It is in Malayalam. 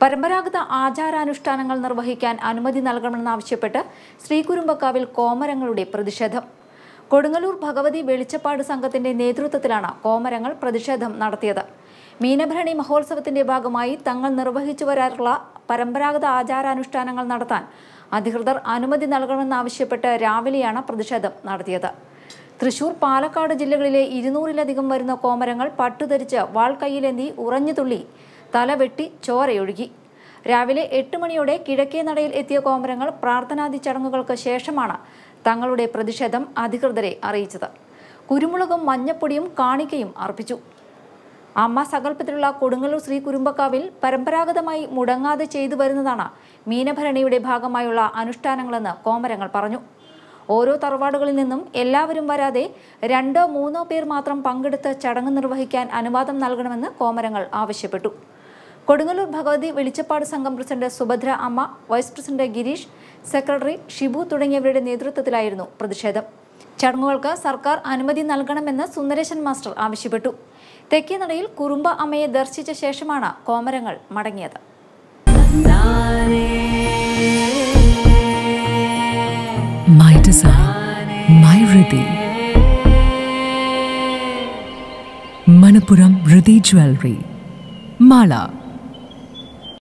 പരമ്പരാഗത ആചാരാനുഷ്ഠാനങ്ങൾ നിർവഹിക്കാൻ അനുമതി നൽകണമെന്നാവശ്യപ്പെട്ട് ശ്രീകുരുമ്പക്കാവിൽ കോമരങ്ങളുടെ പ്രതിഷേധം. കൊടുങ്ങല്ലൂർ ഭഗവതി വെളിച്ചപ്പാട് സംഘത്തിന്റെ നേതൃത്വത്തിലാണ് കോമരങ്ങൾ പ്രതിഷേധം നടത്തിയത്. മീനഭരണി മഹോത്സവത്തിന്റെ ഭാഗമായി തങ്ങൾ നിർവഹിച്ചു വരാറുള്ള പരമ്പരാഗത ആചാരാനുഷ്ഠാനങ്ങൾ നടത്താൻ അധികൃതർ അനുമതി നൽകണമെന്നാവശ്യപ്പെട്ട് രാവിലെയാണ് പ്രതിഷേധം നടത്തിയത്. തൃശൂർ പാലക്കാട് ജില്ലകളിലെ ഇരുന്നൂറിലധികം വരുന്ന കോമരങ്ങൾ പട്ടുധരിച്ച് വാൾ കൈയിലേന്തി ഉറഞ്ഞുതുള്ളി തലവെട്ടി ചോരയൊഴുകി. രാവിലെ എട്ട് മണിയോടെ കിഴക്കേ നടയിൽ എത്തിയ കോമരങ്ങൾ പ്രാർത്ഥനാദി ചടങ്ങുകൾക്ക് ശേഷമാണ് തങ്ങളുടെ പ്രതിഷേധം അധികൃതരെ അറിയിച്ചത്. കുരുമുളകും മഞ്ഞപ്പൊടിയും കാണിക്കയും അർപ്പിച്ചു. അമ്മ സങ്കല്പത്തിലുള്ള കൊടുങ്ങല്ലൂർ ശ്രീ കുരുമ്പക്കാവിൽ പരമ്പരാഗതമായി മുടങ്ങാതെ ചെയ്തു വരുന്നതാണ് മീനഭരണിയുടെ ഭാഗമായുള്ള അനുഷ്ഠാനങ്ങളെന്ന് കോമരങ്ങൾ പറഞ്ഞു. ഓരോ തറവാടുകളിൽ നിന്നും എല്ലാവരും വരാതെ രണ്ടോ മൂന്നോ പേർ മാത്രം പങ്കെടുത്ത് ചടങ്ങ് നിർവഹിക്കാൻ അനുവാദം നൽകണമെന്ന് കോമരങ്ങൾ ആവശ്യപ്പെട്ടു. കൊടുങ്ങല്ലൂർ ഭഗവതി വെളിച്ചപ്പാട് സംഘം president Subhadra Amma vice president Girish secretary Shibu തുടങ്ങിയവരുടെ നേതൃത്വത്തിലായിരുന്നു പ്രതിഷേധം ചടങ്ങുകൾക്ക് സർക്കാർ അനുമതി നൽകണമെന്ന് സുന്ദരേശൻ മാസ്റ്റർ ആവശ്യപ്പെട്ടു തെക്കേനടയിൽ കുറുമ്പ അമ്മയെ ദർശിച്ച ശേഷമാണ് കോമരങ്ങൾ മടങ്ങിയത് My design, my Riddhi. Manapuram Riddhi Jewelry. Mala.